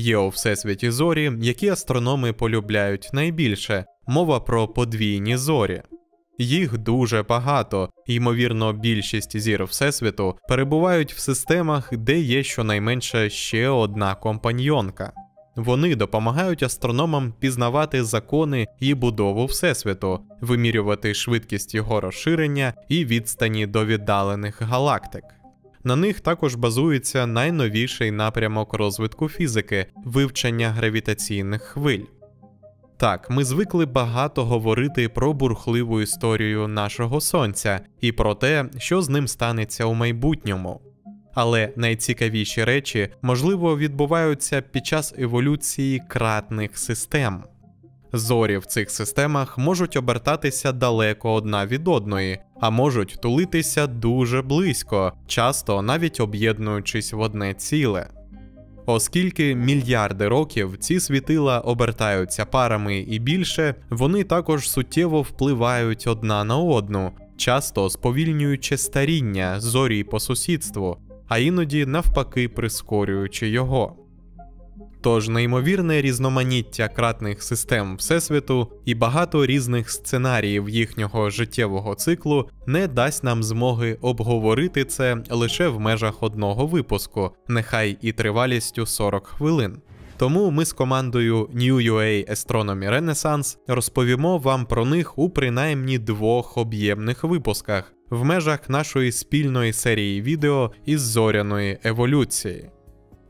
Є у всесвіті зорі, які астрономи полюбляють найбільше мова про подвійні зорі. Їх дуже багато, ймовірно, більшість зір Всесвіту перебувають в системах, де є щонайменше ще одна компаньйонка. Вони допомагають астрономам пізнавати закони і будову Всесвіту, вимірювати швидкість його розширення і відстані до віддалених галактик. На них також базується найновіший напрямок розвитку фізики вивчення гравітаційних хвиль. Так, ми звикли багато говорити про бурхливу історію нашого сонця і про те, що з ним станеться у майбутньому. Але найцікавіші речі, можливо, відбуваються під час еволюції кратних систем. Зорі в цих системах можуть обертатися далеко одна від одної, а можуть тулитися дуже близько, часто навіть об'єднуючись в одне ціле. Оскільки мільярди років ці світила обертаються парами і більше, вони також суттєво впливають одна на одну, часто сповільнюючи старіння зорі по сусідству, а іноді навпаки прискорюючи його. Тож неймовірне різноманіття кратних систем Всесвіту і багато різних сценаріїв їхнього життєвого циклу не дасть нам змоги обговорити це лише в межах одного випуску, нехай і тривалістю 40 хвилин. Тому ми з командою New UA Astronomy Renaissance розповімо вам про них у принаймні двох об'ємних випусках в межах нашої спільної серії відео із зоряної еволюції.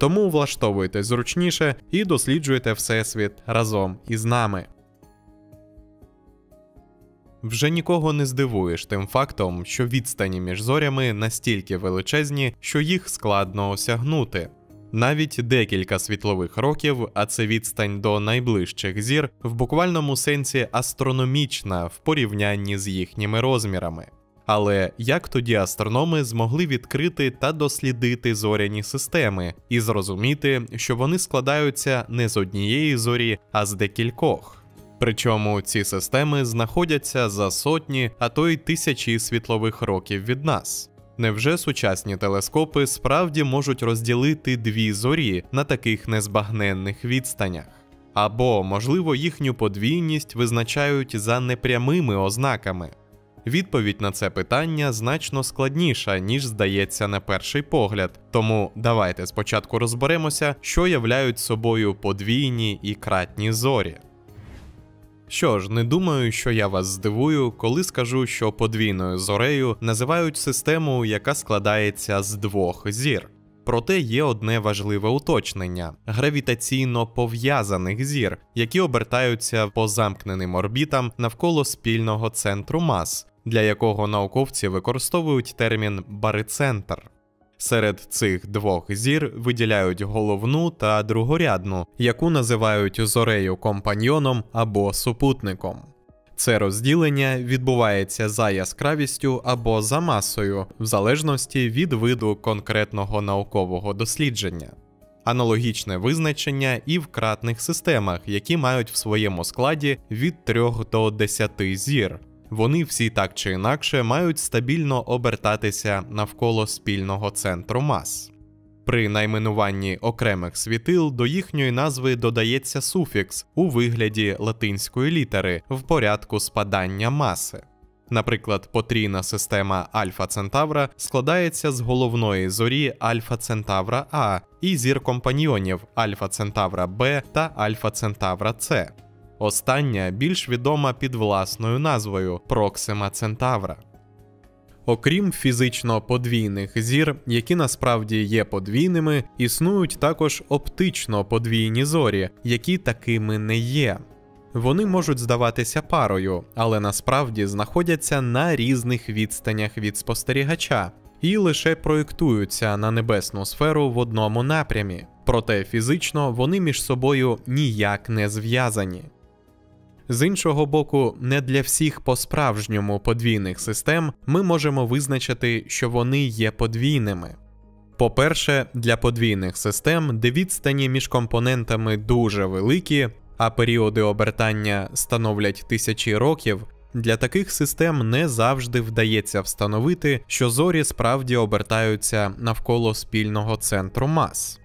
Тому влаштовуйте зручніше і досліджуйте Всесвіт разом із нами. Вже нікого не здивуєш тим фактом, що відстані між зорями настільки величезні, що їх складно осягнути. Навіть декілька світлових років, а це відстань до найближчих зір, в буквальному сенсі астрономічна в порівнянні з їхніми розмірами. Але як тоді астрономи змогли відкрити та дослідити зоряні системи і зрозуміти, що вони складаються не з однієї зорі, а з декількох? Причому ці системи знаходяться за сотні, а то й тисячі світлових років від нас. Невже сучасні телескопи справді можуть розділити дві зорі на таких незбагненних відстанях? Або, можливо, їхню подвійність визначають за непрямими ознаками? Відповідь на це питання значно складніша, ніж здається на перший погляд. Тому давайте спочатку розберемося, що являють собою подвійні і кратні зорі. Що ж, не думаю, що я вас здивую, коли скажу, що подвійною зорею називають систему, яка складається з двох зір. Проте є одне важливе уточнення: гравітаційно пов'язаних зір, які обертаються по замкненим орбітам навколо спільного центру мас, для якого науковці використовують термін барицентр. Серед цих двох зір виділяють головну та другорядну, яку називають зорею компаньйоном або супутником. Це розділення відбувається за яскравістю або за масою, в залежності від виду конкретного наукового дослідження. Аналогічне визначення і в кратних системах, які мають в своєму складі від 3 до 10 зір, вони всі так чи інакше мають стабільно обертатися навколо спільного центру мас. При найменуванні окремих світил до їхньої назви додається суфікс у вигляді латинської літери в порядку спадання маси. Наприклад, потрійна система Альфа Центавра складається з головної зорі Альфа Центавра А і зір компаньйонів Альфа Центавра Б та Альфа Центавра С. Остання більш відома під власною назвою Проксима Центавра. Окрім фізично подвійних зір, які насправді є подвійними, існують також оптично подвійні зорі, які такими не є. Вони можуть здаватися парою, але насправді знаходяться на різних відстанях від спостерігача і лише проєктуються на небесну сферу в одному напрямі, проте фізично вони між собою ніяк не зв'язані. З іншого боку, не для всіх по-справжньому подвійних систем ми можемо визначити, що вони є подвійними. По-перше, для подвійних систем, де відстані між компонентами дуже великі, а періоди обертання становлять тисячі років, для таких систем не завжди вдається встановити, що зорі справді обертаються навколо спільного центру мас.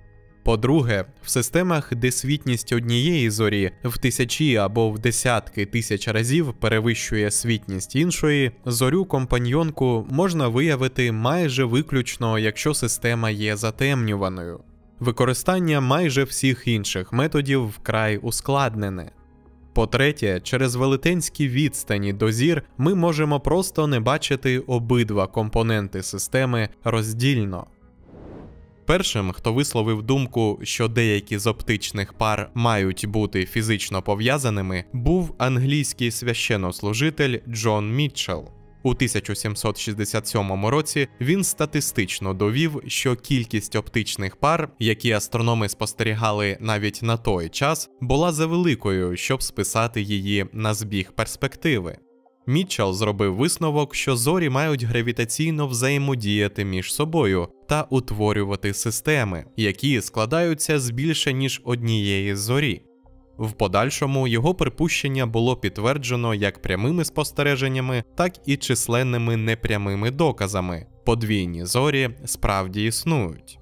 По-друге, в системах, де світність однієї зорі в тисячі або в десятки тисяч разів перевищує світність іншої, зорю компаньйонку можна виявити майже виключно, якщо система є затемнюваною. Використання майже всіх інших методів вкрай ускладнене. По-третє, через велетенські відстані до зір ми можемо просто не бачити обидва компоненти системи роздільно. Першим, хто висловив думку, що деякі з оптичних пар мають бути фізично пов'язаними, був англійський священнослужитель Джон Мітчелл. У 1767 році він статистично довів, що кількість оптичних пар, які астрономи спостерігали навіть на той час, була завеликою, щоб списати її на збіг перспективи. Мітчелл зробив висновок, що зорі мають гравітаційно взаємодіяти між собою та утворювати системи, які складаються з більше ніж однієї зорі. В подальшому його припущення було підтверджено як прямими спостереженнями, так і численними непрямими доказами. Подвійні зорі справді існують.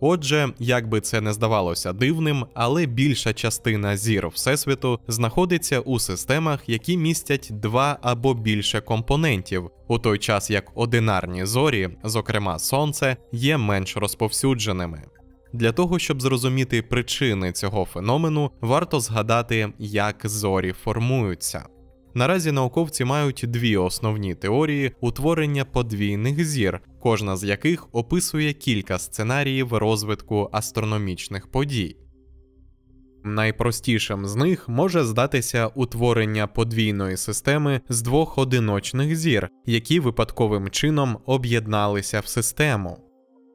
Отже, як би це не здавалося дивним, але більша частина зір Всесвіту знаходиться у системах, які містять два або більше компонентів, у той час як одинарні зорі, зокрема Сонце, є менш розповсюдженими. Для того, щоб зрозуміти причини цього феномену, варто згадати, як зорі формуються. Наразі науковці мають дві основні теорії утворення подвійних зір, кожна з яких описує кілька сценаріїв розвитку астрономічних подій. Найпростішим з них може здатися утворення подвійної системи з двох одиночних зір, які випадковим чином об'єдналися в систему.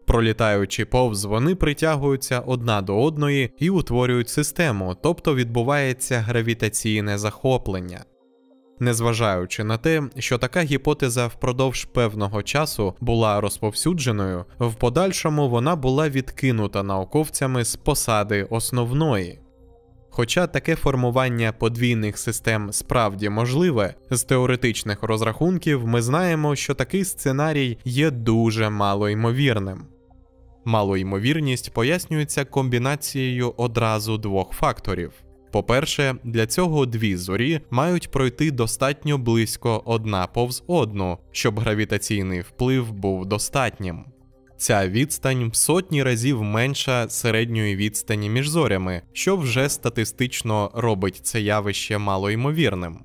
Пролітаючи повз, вони притягуються одна до одної і утворюють систему, тобто відбувається гравітаційне захоплення. Незважаючи на те, що така гіпотеза впродовж певного часу була розповсюдженою, в подальшому вона була відкинута науковцями з посади основної. Хоча таке формування подвійних систем справді можливе, з теоретичних розрахунків ми знаємо, що такий сценарій є дуже малоймовірним. Малоймовірність пояснюється комбінацією одразу двох факторів. По-перше, для цього дві зорі мають пройти достатньо близько одна повз одну, щоб гравітаційний вплив був достатнім. Ця відстань в сотні разів менша середньої відстані між зорями, що вже статистично робить це явище малоймовірним.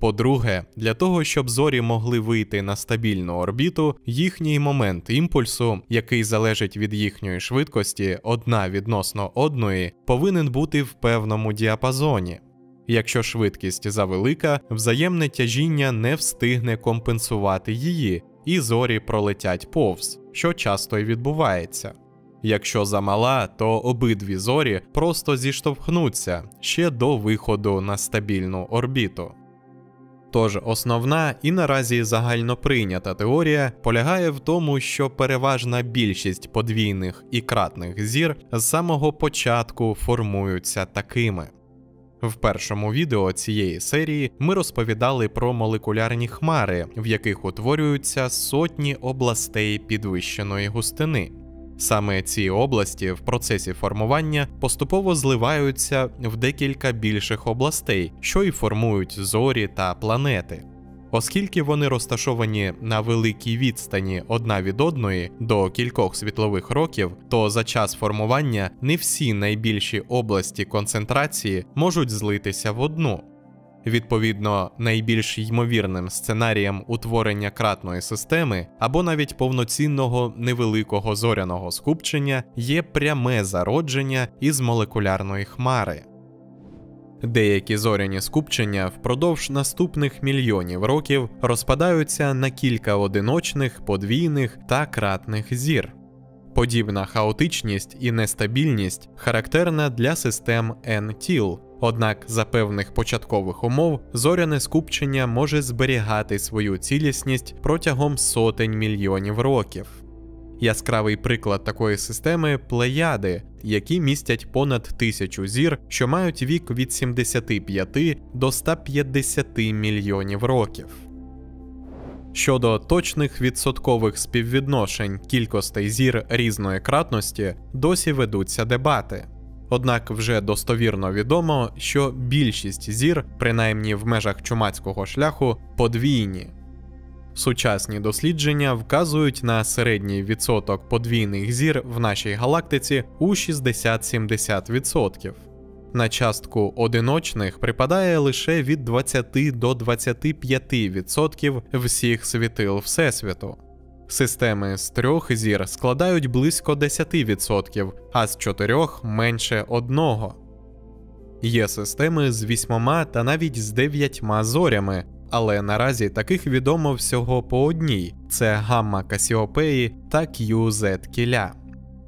По-друге, для того, щоб зорі могли вийти на стабільну орбіту, їхній момент імпульсу, який залежить від їхньої швидкості одна відносно одної, повинен бути в певному діапазоні. Якщо швидкість завелика, взаємне тяжіння не встигне компенсувати її, і зорі пролетять повз, що часто й відбувається. Якщо замала, то обидві зорі просто зіштовхнуться ще до виходу на стабільну орбіту. Тож основна і наразі загальноприйнята теорія полягає в тому, що переважна більшість подвійних і кратних зір з самого початку формуються такими. В першому відео цієї серії ми розповідали про молекулярні хмари, в яких утворюються сотні областей підвищеної густини. Саме ці області в процесі формування поступово зливаються в декілька більших областей, що й формують зорі та планети. Оскільки вони розташовані на великій відстані одна від одної до кількох світлових років, то за час формування не всі найбільші області концентрації можуть злитися в одну. Відповідно, найбільш ймовірним сценарієм утворення кратної системи або навіть повноцінного невеликого зоряного скупчення є пряме зародження із молекулярної хмари. Деякі зоряні скупчення впродовж наступних мільйонів років розпадаються на кілька одиночних, подвійних та кратних зір. Подібна хаотичність і нестабільність характерна для систем N-тіл, однак за певних початкових умов зоряне скупчення може зберігати свою цілісність протягом сотень мільйонів років. Яскравий приклад такої системи плеяди, які містять понад тисячу зір, що мають вік від 75 до 150 мільйонів років. Щодо точних відсоткових співвідношень кількостей зір різної кратності, досі ведуться дебати. Однак вже достовірно відомо, що більшість зір, принаймні в межах чумацького шляху, подвійні. Сучасні дослідження вказують на середній відсоток подвійних зір в нашій галактиці у 60-70%. На частку одиночних припадає лише від 20 до 25% всіх світил Всесвіту. Системи з трьох зір складають близько 10%, а з чотирьох менше одного. Є системи з вісьмома та навіть з дев'ятьма зорями, але наразі таких відомо всього по одній: це гамма Касіопеї та QZ Кіля.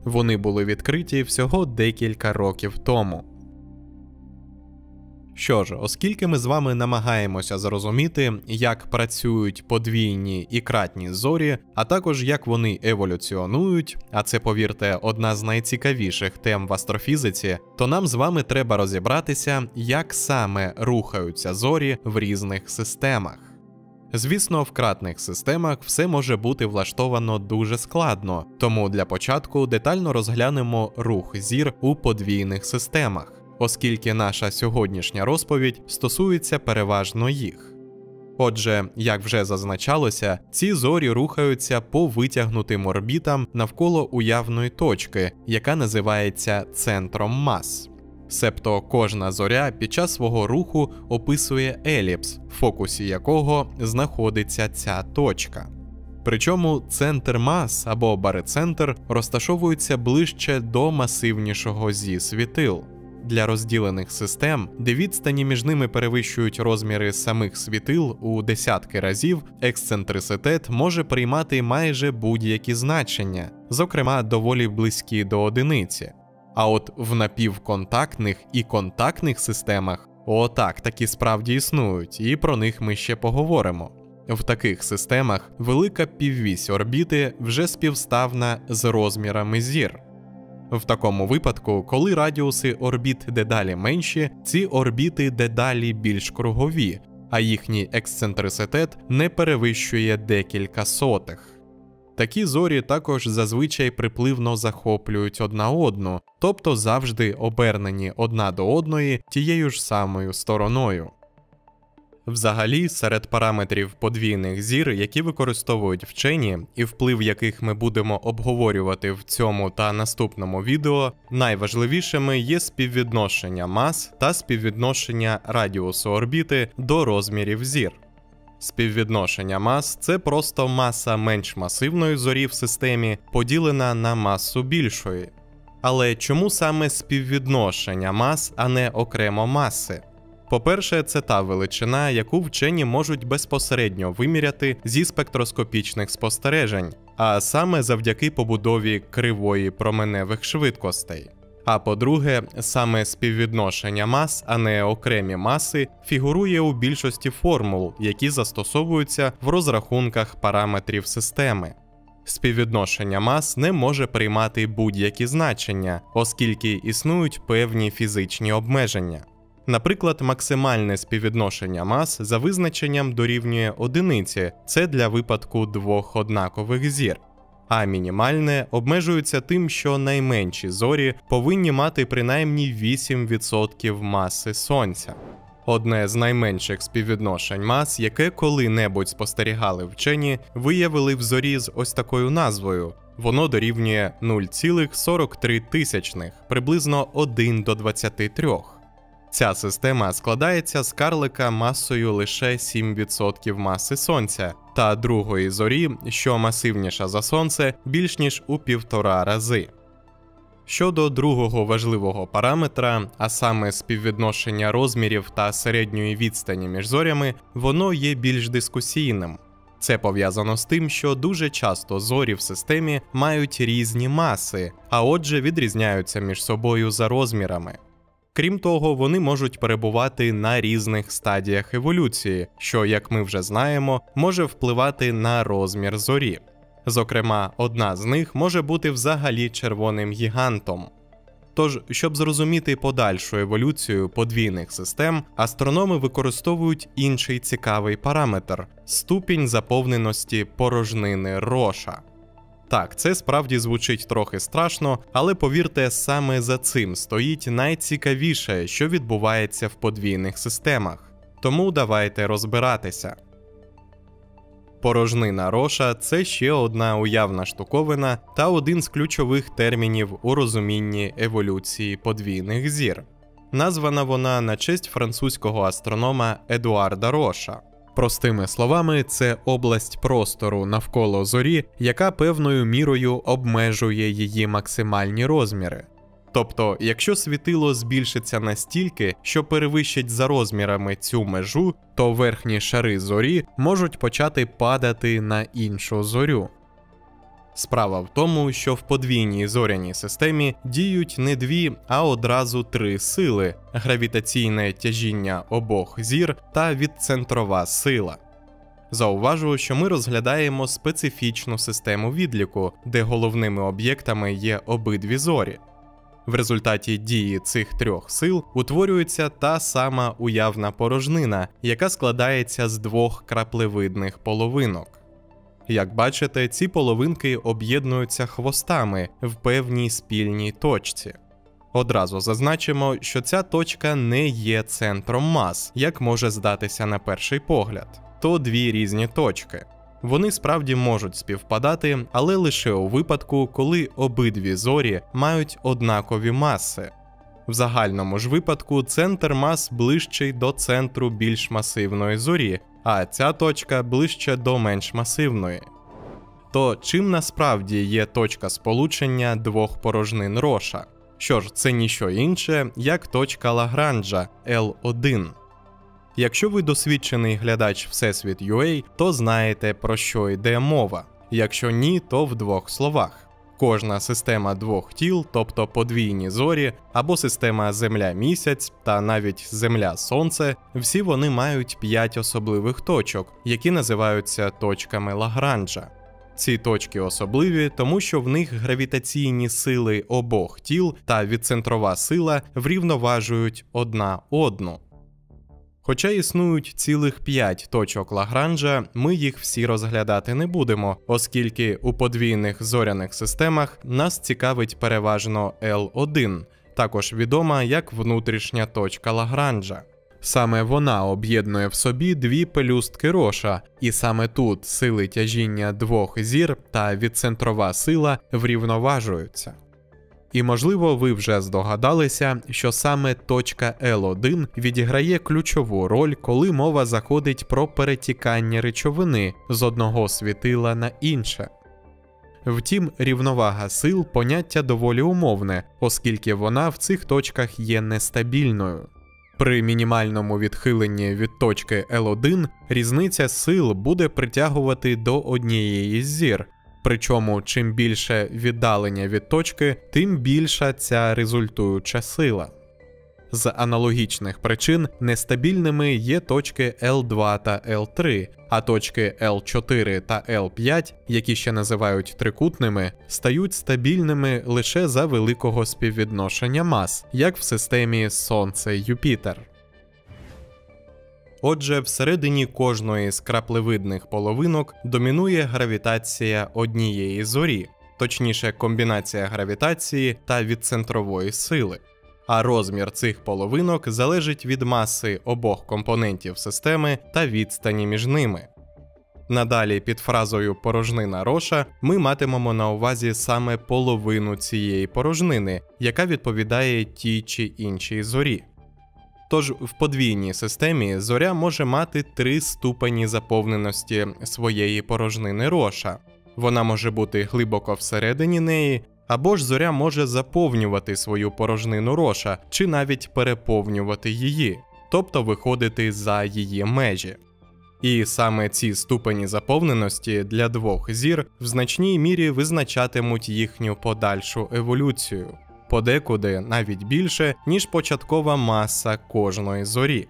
Вони були відкриті всього декілька років тому. Що ж, оскільки ми з вами намагаємося зрозуміти, як працюють подвійні і кратні зорі, а також як вони еволюціонують, а це, повірте, одна з найцікавіших тем в астрофізиці, то нам з вами треба розібратися, як саме рухаються зорі в різних системах. Звісно, в кратних системах все може бути влаштовано дуже складно, тому для початку детально розглянемо рух зір у подвійних системах оскільки наша сьогоднішня розповідь стосується переважно їх. Отже, як вже зазначалося, ці зорі рухаються по витягнутим орбітам навколо уявної точки, яка називається центром мас. Себто кожна зоря під час свого руху описує еліпс, в фокусі якого знаходиться ця точка. Причому центр мас або барицентр розташовується ближче до масивнішого зі світил для розділених систем, де відстані між ними перевищують розміри самих світил у десятки разів, ексцентриситет може приймати майже будь-які значення, зокрема доволі близькі до одиниці. А от в напівконтактних і контактних системах отак такі справді існують, і про них ми ще поговоримо. В таких системах велика піввісь орбіти вже співставна з розмірами зір. В такому випадку, коли радіуси орбіт дедалі менші, ці орбіти дедалі більш кругові, а їхній ексцентриситет не перевищує декілька сотих. Такі зорі також зазвичай припливно захоплюють одна одну, тобто завжди обернені одна до одної тією ж самою стороною. Взагалі, серед параметрів подвійних зір, які використовують вчені, і вплив яких ми будемо обговорювати в цьому та наступному відео, найважливішими є співвідношення мас та співвідношення радіусу орбіти до розмірів зір. Співвідношення мас це просто маса менш масивної зорі в системі, поділена на масу більшої. Але чому саме співвідношення мас, а не окремо маси? По-перше, це та величина, яку вчені можуть безпосередньо виміряти зі спектроскопічних спостережень, а саме завдяки побудові кривої променевих швидкостей. А по-друге, саме співвідношення мас, а не окремі маси, фігурує у більшості формул, які застосовуються в розрахунках параметрів системи. Співвідношення мас не може приймати будь-які значення, оскільки існують певні фізичні обмеження. Наприклад, максимальне співвідношення мас за визначенням дорівнює одиниці, це для випадку двох однакових зір. А мінімальне обмежується тим, що найменші зорі повинні мати принаймні 8% маси сонця. Одне з найменших співвідношень мас, яке коли-небудь спостерігали вчені, виявили в зорі з ось такою назвою. Воно дорівнює 0,43, тисячних, приблизно 1 до 23. Ця система складається з карлика масою лише 7% маси сонця, та другої зорі, що масивніша за сонце, більш ніж у півтора рази. Щодо другого важливого параметра, а саме співвідношення розмірів та середньої відстані між зорями, воно є більш дискусійним. Це пов'язано з тим, що дуже часто зорі в системі мають різні маси, а отже відрізняються між собою за розмірами. Крім того, вони можуть перебувати на різних стадіях еволюції, що, як ми вже знаємо, може впливати на розмір зорі. Зокрема, одна з них може бути взагалі червоним гігантом. Тож, щоб зрозуміти подальшу еволюцію подвійних систем, астрономи використовують інший цікавий параметр ступінь заповненості порожнини роша. Так, це справді звучить трохи страшно, але повірте, саме за цим стоїть найцікавіше, що відбувається в подвійних системах. Тому давайте розбиратися. Порожнина роша це ще одна уявна штуковина та один з ключових термінів у розумінні еволюції подвійних зір. Названа вона на честь французького астронома Едуарда Роша. Простими словами, це область простору навколо зорі, яка певною мірою обмежує її максимальні розміри. Тобто, якщо світило збільшиться настільки, що перевищить за розмірами цю межу, то верхні шари зорі можуть почати падати на іншу зорю. Справа в тому, що в подвійній зоряній системі діють не дві, а одразу три сили: гравітаційне тяжіння обох зір та відцентрова сила. Зауважу, що ми розглядаємо специфічну систему відліку, де головними об'єктами є обидві зорі. В результаті дії цих трьох сил утворюється та сама уявна порожнина, яка складається з двох краплевидних половинок. Як бачите, ці половинки об'єднуються хвостами в певній спільній точці. Одразу зазначимо, що ця точка не є центром мас, як може здатися на перший погляд, то дві різні точки. Вони справді можуть співпадати, але лише у випадку, коли обидві зорі мають однакові маси. В загальному ж випадку центр мас ближчий до центру більш масивної зорі, а ця точка ближче до менш масивної. То чим насправді є точка сполучення двох порожнин роша? Що ж, це ніщо інше, як точка Лагранжа L1. Якщо ви досвідчений глядач Всесвіт UA, то знаєте про що йде мова. Якщо ні, то в двох словах. Кожна система двох тіл, тобто подвійні зорі, або система Земля-місяць та навіть Земля-Сонце, всі вони мають п'ять особливих точок, які називаються точками Лагранжа. Ці точки особливі, тому що в них гравітаційні сили обох тіл та відцентрова сила врівноважують одна одну. Хоча існують цілих 5 точок Лагранжа, ми їх всі розглядати не будемо, оскільки у подвійних зоряних системах нас цікавить переважно L1, також відома як внутрішня точка Лагранжа. Саме вона об'єднує в собі дві пелюстки роша, і саме тут сили тяжіння двох зір та відцентрова сила врівноважуються. І можливо, ви вже здогадалися, що саме точка L1 відіграє ключову роль, коли мова заходить про перетікання речовини з одного світила на інше. Втім, рівновага сил поняття доволі умовне, оскільки вона в цих точках є нестабільною. При мінімальному відхиленні від точки L1 різниця сил буде притягувати до однієї з зір, Причому, чим більше віддалення від точки, тим більша ця результуюча сила. З аналогічних причин нестабільними є точки L2 та L3, а точки L4 та L5, які ще називають трикутними, стають стабільними лише за великого співвідношення мас, як в системі Сонце Юпітер. Отже, всередині кожної з краплевидних половинок домінує гравітація однієї зорі, точніше, комбінація гравітації та відцентрової сили. А розмір цих половинок залежить від маси обох компонентів системи та відстані між ними. Надалі під фразою порожнина роша ми матимемо на увазі саме половину цієї порожнини, яка відповідає тій чи іншій зорі. Тож в подвійній системі зоря може мати три ступені заповненості своєї порожнини роша. Вона може бути глибоко всередині неї, або ж зоря може заповнювати свою порожнину роша чи навіть переповнювати її, тобто виходити за її межі. І саме ці ступені заповненості для двох зір в значній мірі визначатимуть їхню подальшу еволюцію подекуди навіть більше, ніж початкова маса кожної зорі.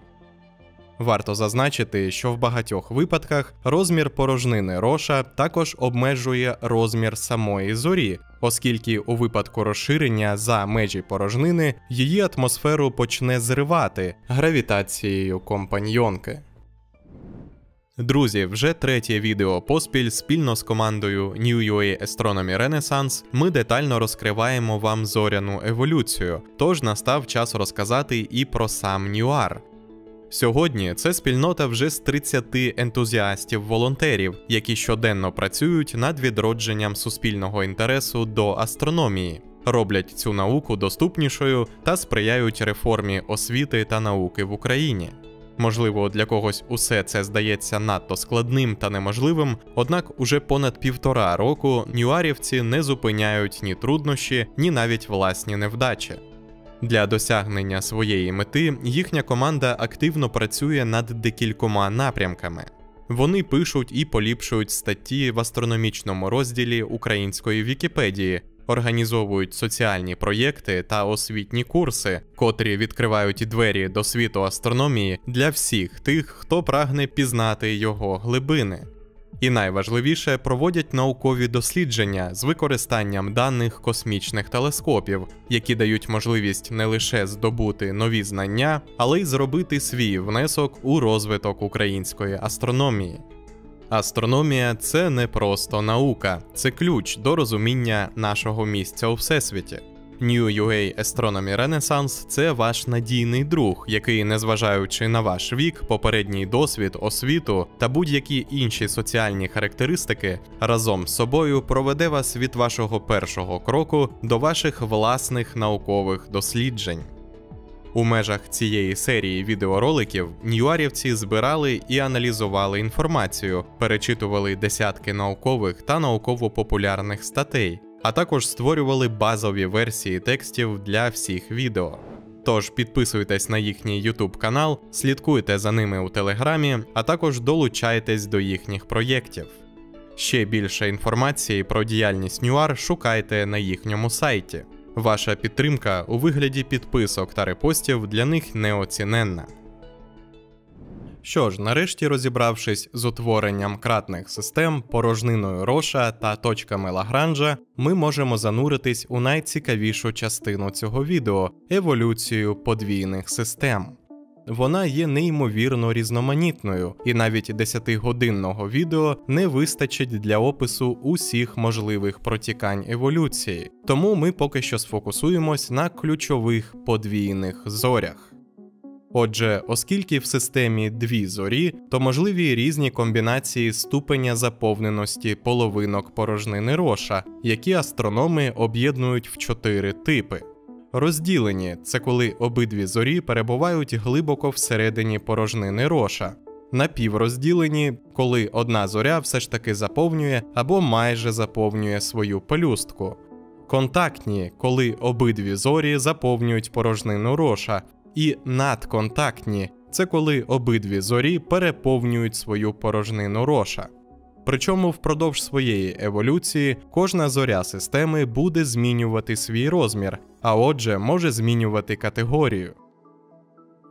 Варто зазначити, що в багатьох випадках розмір порожнини роша також обмежує розмір самої зорі, оскільки у випадку розширення за межі порожнини її атмосферу почне зривати гравітацією компаньйонки. Друзі, вже третє відео поспіль спільно з командою New UA Astronomy Renaissance ми детально розкриваємо вам зоряну еволюцію, тож настав час розказати і про сам Ньюар. Сьогодні це спільнота вже з 30 ентузіастів-волонтерів, які щоденно працюють над відродженням суспільного інтересу до астрономії, роблять цю науку доступнішою та сприяють реформі освіти та науки в Україні. Можливо, для когось усе це здається надто складним та неможливим, однак уже понад півтора року нюарівці не зупиняють ні труднощі, ні навіть власні невдачі. Для досягнення своєї мети їхня команда активно працює над декількома напрямками. Вони пишуть і поліпшують статті в астрономічному розділі української Вікіпедії, організовують соціальні проєкти та освітні курси, котрі відкривають двері до світу астрономії для всіх тих, хто прагне пізнати його глибини. І найважливіше проводять наукові дослідження з використанням даних космічних телескопів, які дають можливість не лише здобути нові знання, але й зробити свій внесок у розвиток української астрономії. Астрономія це не просто наука, це ключ до розуміння нашого місця у всесвіті. New UA Astronomy Renaissance – це ваш надійний друг, який, незважаючи на ваш вік, попередній досвід, освіту та будь-які інші соціальні характеристики, разом з собою проведе вас від вашого першого кроку до ваших власних наукових досліджень. У межах цієї серії відеороликів ньюарівці збирали і аналізували інформацію, перечитували десятки наукових та науково-популярних статей, а також створювали базові версії текстів для всіх відео. Тож підписуйтесь на їхній YouTube канал, слідкуйте за ними у телеграмі, а також долучайтесь до їхніх проєктів. Ще більше інформації про діяльність Нюар шукайте на їхньому сайті. Ваша підтримка у вигляді підписок та репостів для них неоціненна. Що ж, нарешті розібравшись з утворенням кратних систем, порожниною роша та точками Лагранжа, ми можемо зануритись у найцікавішу частину цього відео еволюцію подвійних систем. Вона є неймовірно різноманітною, і навіть 10-годинного відео не вистачить для опису усіх можливих протікань еволюції, тому ми поки що сфокусуємось на ключових подвійних зорях. Отже, оскільки в системі дві зорі, то можливі різні комбінації ступеня заповненості половинок порожнини роша, які астрономи об'єднують в чотири типи. Розділені це коли обидві зорі перебувають глибоко всередині порожнини роша. Напіврозділені, коли одна зоря все ж таки заповнює або майже заповнює свою пелюстку. Контактні, коли обидві зорі заповнюють порожнину роша, і надконтактні це коли обидві зорі переповнюють свою порожнину роша. Причому впродовж своєї еволюції кожна зоря системи буде змінювати свій розмір, а отже, може змінювати категорію.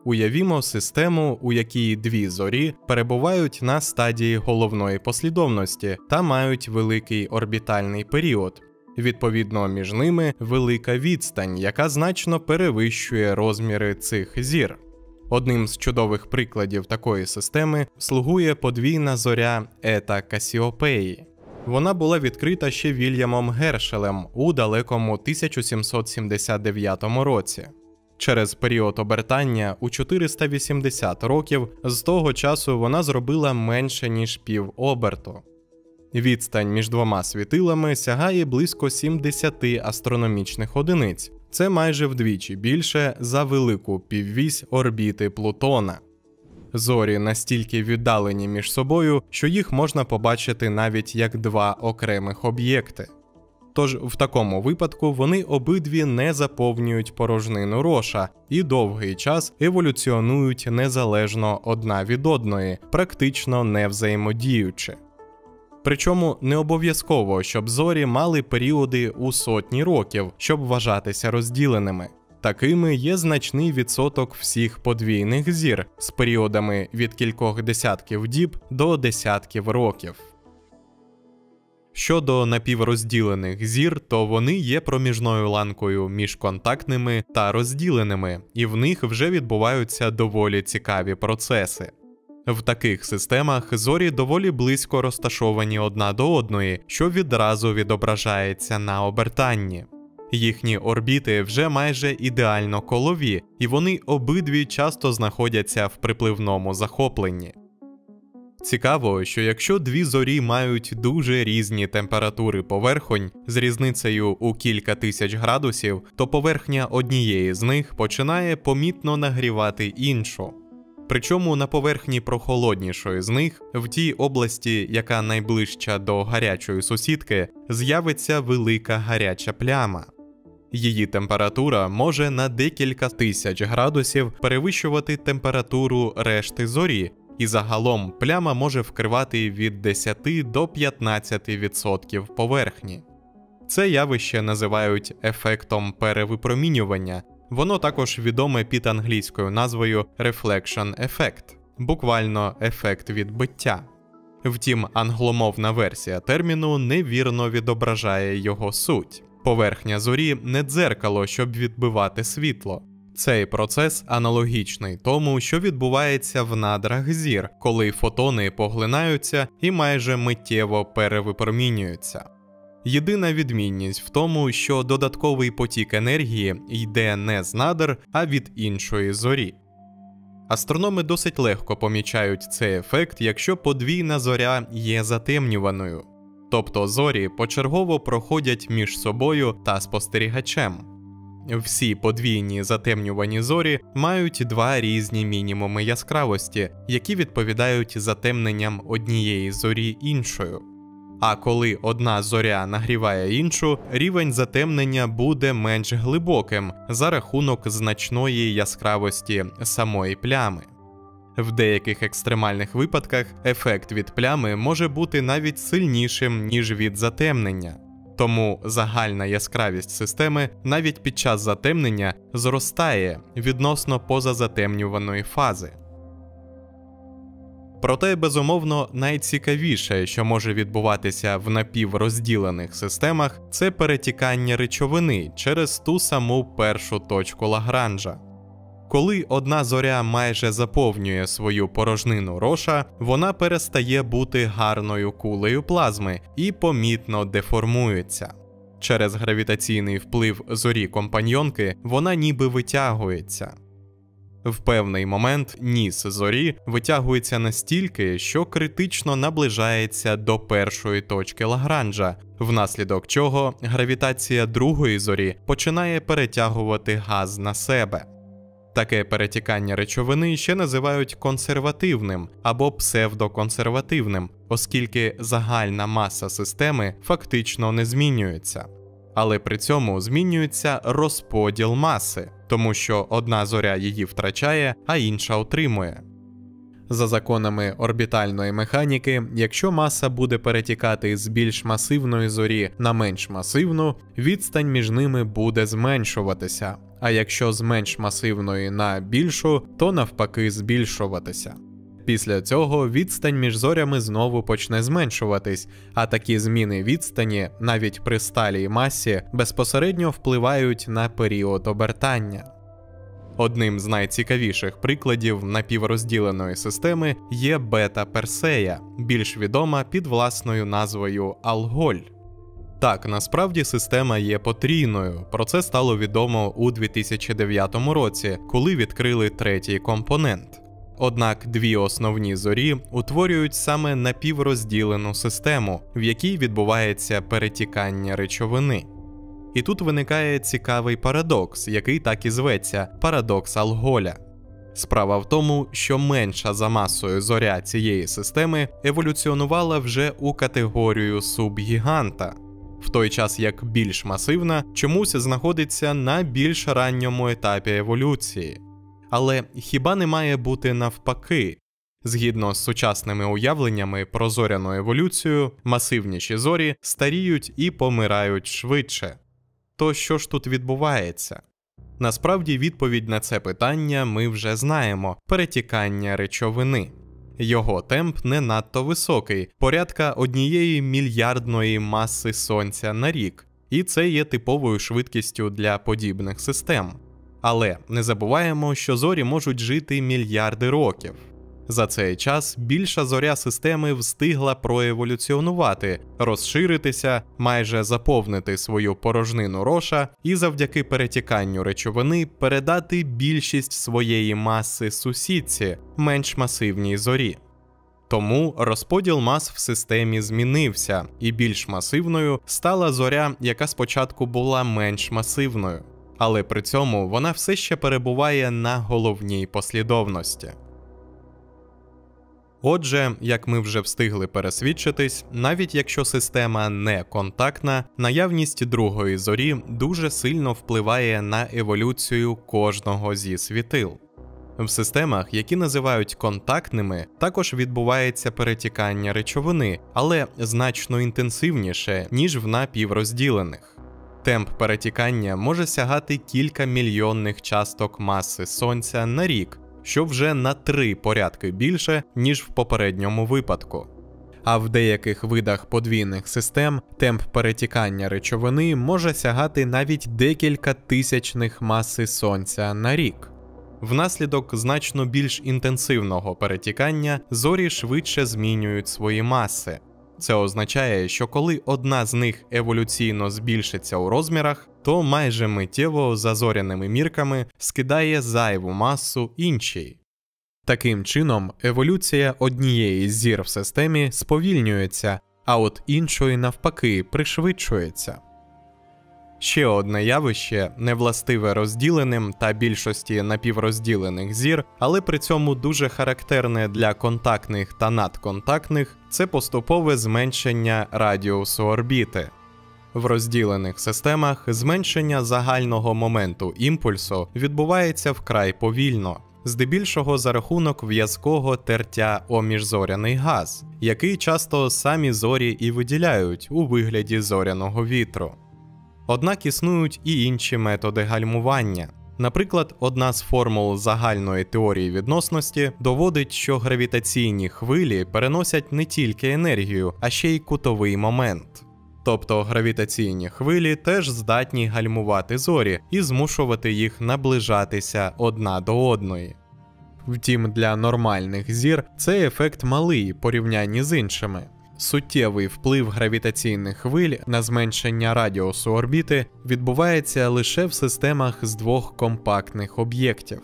Уявімо систему, у якій дві зорі перебувають на стадії головної послідовності та мають великий орбітальний період. Відповідно, між ними велика відстань, яка значно перевищує розміри цих зір. Одним з чудових прикладів такої системи слугує подвійна зоря Ета Касіопеї. Вона була відкрита ще Вільямом Гершелем у далекому 1779 році. Через період обертання у 480 років з того часу вона зробила менше ніж пів оберту. Відстань між двома світилами сягає близько 70 астрономічних одиниць, це майже вдвічі більше за велику піввісь орбіти Плутона. Зорі настільки віддалені між собою, що їх можна побачити навіть як два окремих об'єкти. Тож в такому випадку вони обидві не заповнюють порожнину роша і довгий час еволюціонують незалежно одна від одної, практично не взаємодіючи. Причому не обов'язково, щоб зорі мали періоди у сотні років, щоб вважатися розділеними. Такими є значний відсоток всіх подвійних зір з періодами від кількох десятків діб до десятків років. Щодо напіврозділених зір, то вони є проміжною ланкою між контактними та розділеними, і в них вже відбуваються доволі цікаві процеси. В таких системах зорі доволі близько розташовані одна до одної, що відразу відображається на обертанні. Їхні орбіти вже майже ідеально колові, і вони обидві часто знаходяться в припливному захопленні. Цікаво, що якщо дві зорі мають дуже різні температури поверхонь з різницею у кілька тисяч градусів, то поверхня однієї з них починає помітно нагрівати іншу. Причому на поверхні прохолоднішої з них, в тій області, яка найближча до гарячої сусідки, з'явиться велика гаряча пляма. Її температура може на декілька тисяч градусів перевищувати температуру решти зорі, і загалом пляма може вкривати від 10 до 15% поверхні. Це явище називають ефектом перевипромінювання, воно також відоме під англійською назвою Reflection Effect, буквально ефект відбиття. Втім, англомовна версія терміну невірно відображає його суть. Поверхня зорі не дзеркало, щоб відбивати світло. Цей процес аналогічний тому, що відбувається в надрах зір, коли фотони поглинаються і майже миттєво перевипромінюються. Єдина відмінність в тому, що додатковий потік енергії йде не з надр, а від іншої зорі. Астрономи досить легко помічають цей ефект, якщо подвійна зоря є затемнюваною, тобто зорі почергово проходять між собою та спостерігачем. Всі подвійні затемнювані зорі мають два різні мінімуми яскравості, які відповідають затемненням однієї зорі іншою. А коли одна зоря нагріває іншу, рівень затемнення буде менш глибоким за рахунок значної яскравості самої плями. В деяких екстремальних випадках ефект від плями може бути навіть сильнішим, ніж від затемнення. Тому загальна яскравість системи навіть під час затемнення зростає відносно позазатемнюваної фази. Проте, безумовно, найцікавіше, що може відбуватися в напіврозділених системах, це перетікання речовини через ту саму першу точку Лагранжа. Коли одна зоря майже заповнює свою порожнину роша, вона перестає бути гарною кулею плазми і помітно деформується. Через гравітаційний вплив зорі компаньонки вона ніби витягується. В певний момент ніс зорі витягується настільки, що критично наближається до першої точки Лагранжа, внаслідок чого гравітація другої зорі починає перетягувати газ на себе. Таке перетікання речовини ще називають консервативним або псевдоконсервативним, оскільки загальна маса системи фактично не змінюється. Але при цьому змінюється розподіл маси, тому що одна зоря її втрачає, а інша отримує. За законами орбітальної механіки, якщо маса буде перетікати з більш масивної зорі на менш масивну, відстань між ними буде зменшуватися, а якщо з менш масивної на більшу, то навпаки збільшуватися. Після цього відстань між зорями знову почне зменшуватись, а такі зміни відстані, навіть при сталій масі, безпосередньо впливають на період обертання. Одним з найцікавіших прикладів напіврозділеної системи є бета Персея, більш відома під власною назвою Алголь. Так, насправді система є потрійною. Про це стало відомо у 2009 році, коли відкрили третій компонент. Однак дві основні зорі утворюють саме напіврозділену систему, в якій відбувається перетікання речовини. І тут виникає цікавий парадокс, який так і зветься парадокс Алголя. Справа в тому, що менша за масою зоря цієї системи еволюціонувала вже у категорію субгіганта, в той час як більш масивна чомусь знаходиться на більш ранньому етапі еволюції. Але хіба не має бути навпаки? Згідно з сучасними уявленнями про зоряну еволюцію, масивніші зорі старіють і помирають швидше. То що ж тут відбувається? Насправді відповідь на це питання ми вже знаємо перетікання речовини. Його темп не надто високий, порядка однієї мільярдної маси сонця на рік, і це є типовою швидкістю для подібних систем. Але не забуваємо, що зорі можуть жити мільярди років. За цей час більша зоря системи встигла проеволюціонувати, розширитися, майже заповнити свою порожнину роша і завдяки перетіканню речовини передати більшість своєї маси сусідці, менш масивній зорі. Тому розподіл мас в системі змінився, і більш масивною стала зоря, яка спочатку була менш масивною, але при цьому вона все ще перебуває на головній послідовності. Отже, як ми вже встигли пересвідчитись, навіть якщо система не контактна, наявність другої зорі дуже сильно впливає на еволюцію кожного зі світил. В системах, які називають контактними, також відбувається перетікання речовини, але значно інтенсивніше, ніж в напіврозділених. Темп перетікання може сягати кілька мільйонних часток маси сонця на рік, що вже на три порядки більше, ніж в попередньому випадку. А в деяких видах подвійних систем темп перетікання речовини може сягати навіть декілька тисячних маси сонця на рік. Внаслідок значно більш інтенсивного перетікання зорі швидше змінюють свої маси. Це означає, що коли одна з них еволюційно збільшиться у розмірах, то майже миттєво за зоряними мірками скидає зайву масу іншій. Таким чином, еволюція однієї зір в системі сповільнюється, а от іншої навпаки пришвидшується. Ще одне явище, невластиве розділеним та більшості напіврозділених зір, але при цьому дуже характерне для контактних та надконтактних, це поступове зменшення радіусу орбіти. В розділених системах зменшення загального моменту імпульсу відбувається вкрай повільно, здебільшого за рахунок в'язкого тертя о міжзоряний газ, який часто самі зорі і виділяють у вигляді зоряного вітру. Однак існують і інші методи гальмування. Наприклад, одна з формул загальної теорії відносності доводить, що гравітаційні хвилі переносять не тільки енергію, а ще й кутовий момент. Тобто гравітаційні хвилі теж здатні гальмувати зорі і змушувати їх наближатися одна до одної. Втім, для нормальних зір цей ефект малий порівнянні з іншими. Суттєвий вплив гравітаційних хвиль на зменшення радіусу орбіти відбувається лише в системах з двох компактних об'єктів.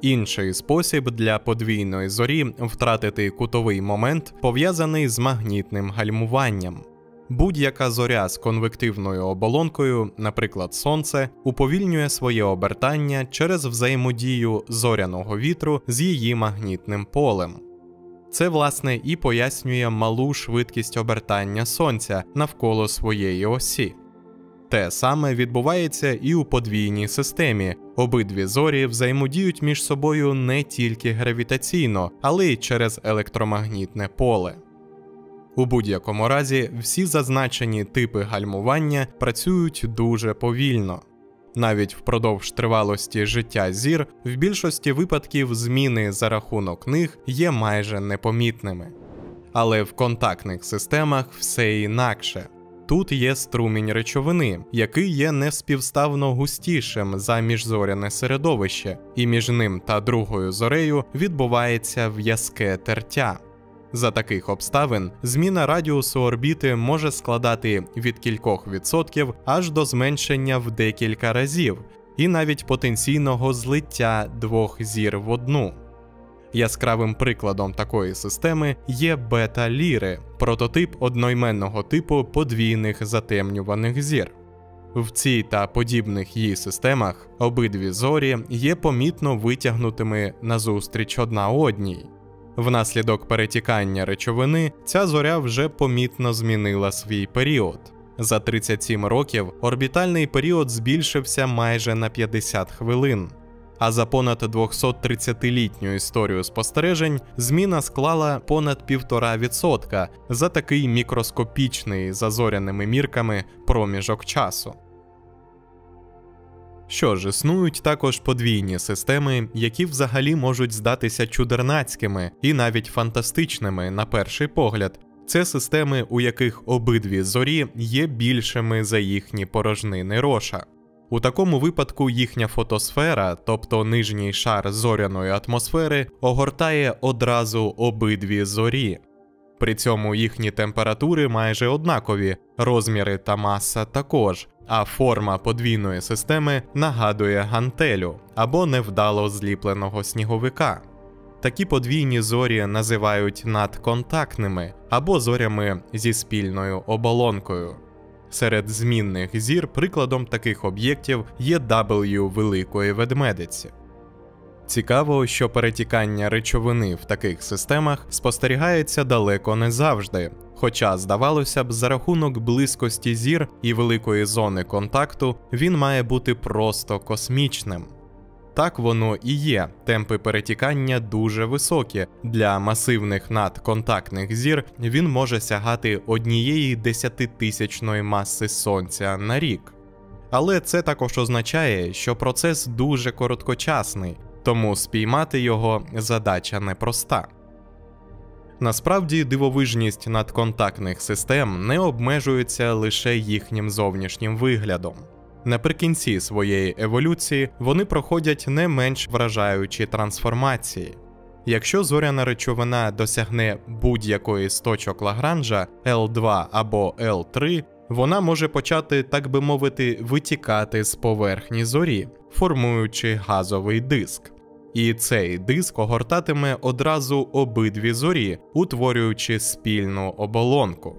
Інший спосіб для подвійної зорі втратити кутовий момент пов'язаний з магнітним гальмуванням. Будь-яка зоря з конвективною оболонкою, наприклад, сонце, уповільнює своє обертання через взаємодію зоряного вітру з її магнітним полем. Це, власне, і пояснює малу швидкість обертання сонця навколо своєї осі. Те саме відбувається і у подвійній системі. Обидві зорі взаємодіють між собою не тільки гравітаційно, але й через електромагнітне поле. У будь-якому разі, всі зазначені типи гальмування працюють дуже повільно. Навіть впродовж тривалості життя зір в більшості випадків зміни за рахунок них є майже непомітними. Але в контактних системах все інакше. Тут є струмінь речовини, який є неспівставно густішим за міжзоряне середовище, і між ним та другою зорею відбувається в'язке тертя. За таких обставин зміна радіусу орбіти може складати від кількох відсотків аж до зменшення в декілька разів, і навіть потенційного злиття двох зір в одну. Яскравим прикладом такої системи є бета-ліри, прототип одноіменного типу подвійних затемнюваних зір. В цій та подібних її системах обидві зорі є помітно витягнутими назустріч одна одній. Внаслідок перетікання речовини ця зоря вже помітно змінила свій період. За 37 років орбітальний період збільшився майже на 50 хвилин. А за понад 230-літню історію спостережень зміна склала понад 1,5% за такий мікроскопічний за зоряними мірками проміжок часу. Що ж, існують також подвійні системи, які взагалі можуть здатися чудернацькими і навіть фантастичними на перший погляд. Це системи, у яких обидві зорі є більшими за їхні порожнини роша. У такому випадку їхня фотосфера, тобто нижній шар зоряної атмосфери, огортає одразу обидві зорі. При цьому їхні температури майже однакові, розміри та маса також, а форма подвійної системи нагадує гантелю або невдало зліпленого сніговика. Такі подвійні зорі називають надконтактними або зорями зі спільною оболонкою. Серед змінних зір прикладом таких об'єктів є W великої ведмедиці. Цікаво, що перетікання речовини в таких системах спостерігається далеко не завжди, хоча, здавалося б, за рахунок близькості зір і великої зони контакту він має бути просто космічним. Так воно і є. Темпи перетікання дуже високі. Для масивних надконтактних зір він може сягати однієї десятитисячної маси сонця на рік. Але це також означає, що процес дуже короткочасний, тому спіймати його задача непроста. Насправді дивовижність надконтактних систем не обмежується лише їхнім зовнішнім виглядом. Наприкінці своєї еволюції вони проходять не менш вражаючі трансформації. Якщо зоряна речовина досягне будь-якої з точок Лагранжа L2 або L3, вона може почати, так би мовити, витікати з поверхні зорі, формуючи газовий диск. І цей диск огортатиме одразу обидві зорі, утворюючи спільну оболонку.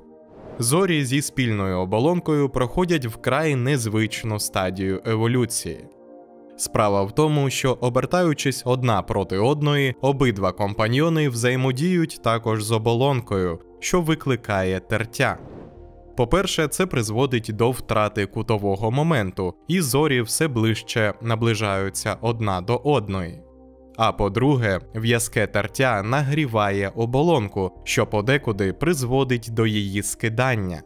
Зорі зі спільною оболонкою проходять вкрай незвичну стадію еволюції. Справа в тому, що обертаючись одна проти одної, обидва компаньйони взаємодіють також з оболонкою, що викликає тертя. По-перше, це призводить до втрати кутового моменту, і зорі все ближче наближаються одна до одної. А по-друге, в'язке тертя нагріває оболонку, що подекуди призводить до її скидання.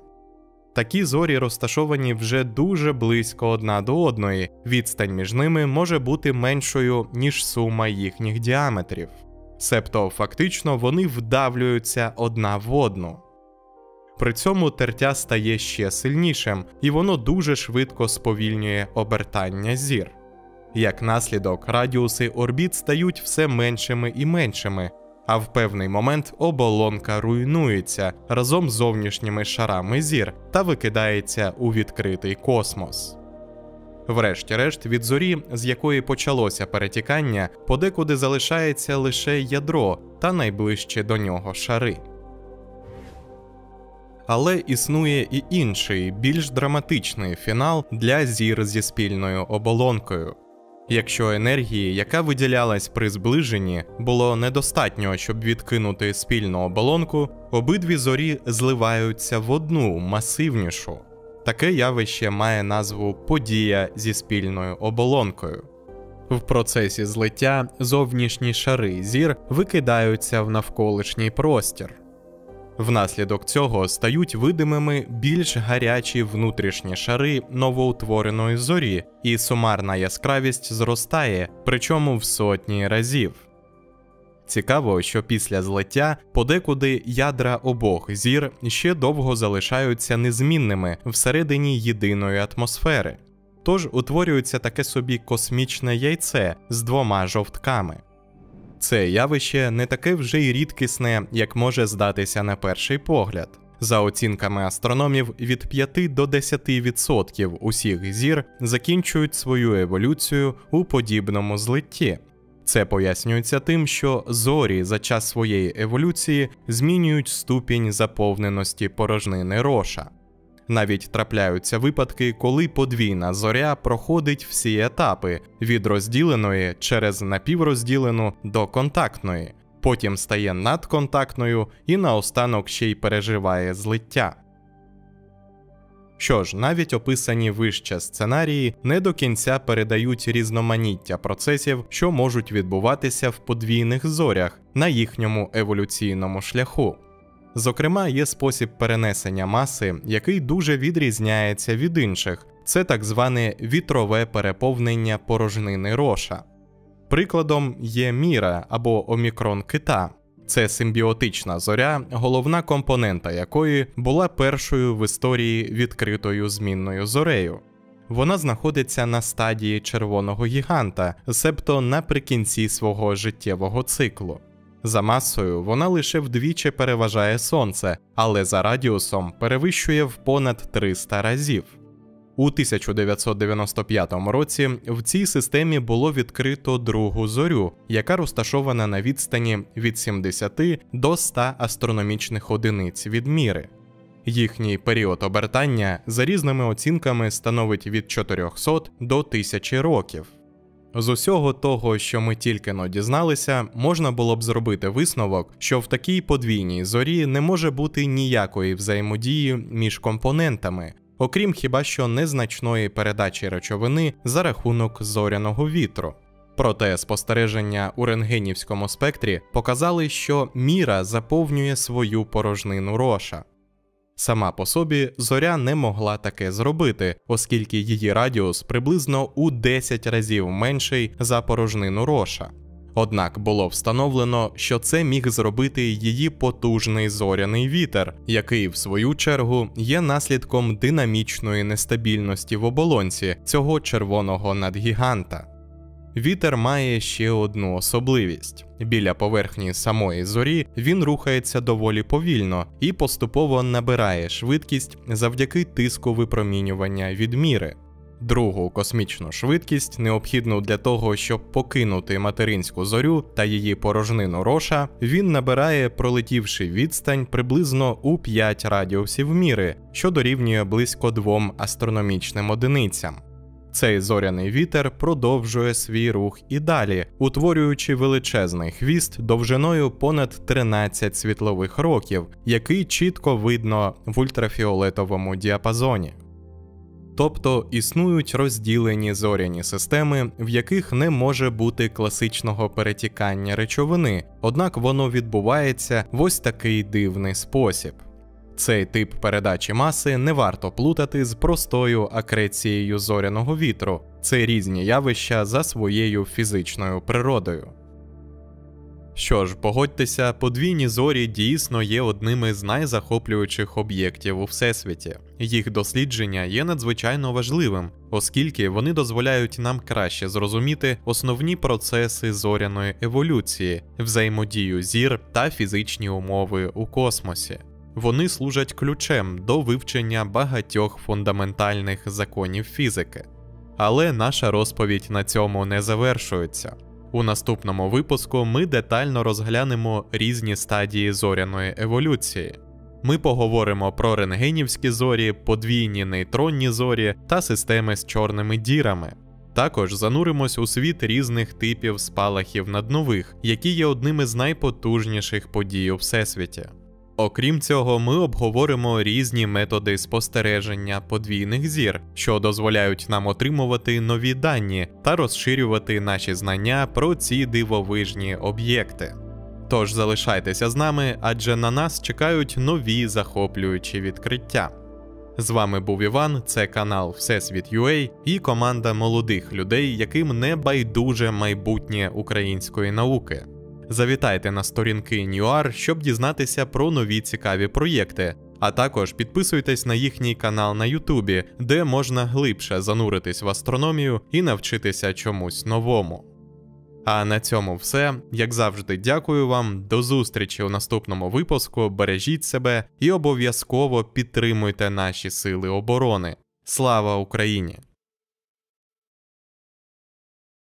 Такі зорі розташовані вже дуже близько одна до одної, відстань між ними може бути меншою, ніж сума їхніх діаметрів. Себто фактично вони вдавлюються одна в одну. При цьому тертя стає ще сильнішим, і воно дуже швидко сповільнює обертання зір. Як наслідок, радіуси орбіт стають все меншими і меншими, а в певний момент оболонка руйнується разом з зовнішніми шарами зір та викидається у відкритий космос. Врешті-решт, від зорі, з якої почалося перетікання, подекуди залишається лише ядро та найближче до нього шари. Але існує і інший, більш драматичний фінал для зір зі спільною оболонкою. Якщо енергії, яка виділялась при зближенні, було недостатньо, щоб відкинути спільну оболонку, обидві зорі зливаються в одну масивнішу. Таке явище має назву подія зі спільною оболонкою. В процесі злиття зовнішні шари зір викидаються в навколишній простір. Внаслідок цього стають видимими більш гарячі внутрішні шари новоутвореної зорі, і сумарна яскравість зростає, причому в сотні разів. Цікаво, що після злиття подекуди ядра обох зір ще довго залишаються незмінними всередині єдиної атмосфери, тож утворюється таке собі космічне яйце з двома жовтками. Це явище не таке вже й рідкісне, як може здатися на перший погляд. За оцінками астрономів, від 5 до 10% усіх зір закінчують свою еволюцію у подібному злитті. Це пояснюється тим, що зорі за час своєї еволюції змінюють ступінь заповненості порожнини роша. Навіть трапляються випадки, коли подвійна зоря проходить всі етапи від розділеної через напіврозділену до контактної, потім стає надконтактною і наостанок ще й переживає злиття. Що ж, навіть описані вище сценарії не до кінця передають різноманіття процесів, що можуть відбуватися в подвійних зорях на їхньому еволюційному шляху. Зокрема, є спосіб перенесення маси, який дуже відрізняється від інших, це так зване вітрове переповнення порожнини роша. Прикладом є міра або омікрон кита. Це симбіотична зоря, головна компонента якої була першою в історії відкритою змінною зорею. Вона знаходиться на стадії червоного гіганта, себто наприкінці свого життєвого циклу. За масою вона лише вдвічі переважає сонце, але за радіусом перевищує в понад 300 разів. У 1995 році в цій системі було відкрито другу зорю, яка розташована на відстані від 70 до 100 астрономічних одиниць від міри. Їхній період обертання за різними оцінками становить від 400 до 1000 років. З усього того, що ми тільки но дізналися, можна було б зробити висновок, що в такій подвійній зорі не може бути ніякої взаємодії між компонентами, окрім хіба що незначної передачі речовини за рахунок зоряного вітру. Проте спостереження у рентгенівському спектрі показали, що міра заповнює свою порожнину роша. Сама по собі зоря не могла таке зробити, оскільки її радіус приблизно у 10 разів менший за порожнину роша. Однак було встановлено, що це міг зробити її потужний зоряний вітер, який, в свою чергу, є наслідком динамічної нестабільності в оболонці цього червоного надгіганта. Вітер має ще одну особливість: біля поверхні самої зорі він рухається доволі повільно і поступово набирає швидкість завдяки тиску випромінювання від міри. Другу космічну швидкість, необхідну для того, щоб покинути материнську зорю та її порожнину роша, він набирає, пролетівши відстань приблизно у 5 радіусів міри, що дорівнює близько двом астрономічним одиницям. Цей зоряний вітер продовжує свій рух і далі, утворюючи величезний хвіст довжиною понад 13 світлових років, який чітко видно в ультрафіолетовому діапазоні. Тобто існують розділені зоряні системи, в яких не може бути класичного перетікання речовини, однак воно відбувається в ось такий дивний спосіб. Цей тип передачі маси не варто плутати з простою акрецією зоряного вітру, це різні явища за своєю фізичною природою. Що ж, погодьтеся, подвійні зорі дійсно є одними з найзахоплюючих об'єктів у всесвіті. Їх дослідження є надзвичайно важливим, оскільки вони дозволяють нам краще зрозуміти основні процеси зоряної еволюції, взаємодію зір та фізичні умови у космосі. Вони служать ключем до вивчення багатьох фундаментальних законів фізики. Але наша розповідь на цьому не завершується. У наступному випуску ми детально розглянемо різні стадії зоряної еволюції. Ми поговоримо про рентгенівські зорі, подвійні нейтронні зорі та системи з чорними дірами. Також зануримось у світ різних типів спалахів наднових, які є одними з найпотужніших подій у всесвіті. Окрім цього, ми обговоримо різні методи спостереження подвійних зір, що дозволяють нам отримувати нові дані та розширювати наші знання про ці дивовижні об'єкти. Тож залишайтеся з нами, адже на нас чекають нові захоплюючі відкриття. З вами був Іван, це канал Всесвіт UA і команда молодих людей, яким не байдуже майбутнє української науки. Завітайте на сторінки Ньюар, щоб дізнатися про нові цікаві проєкти. А також підписуйтесь на їхній канал на Ютубі, де можна глибше зануритись в астрономію і навчитися чомусь новому. А на цьому все. Як завжди, дякую вам, до зустрічі у наступному випуску. Бережіть себе і обов'язково підтримуйте наші сили оборони. Слава Україні!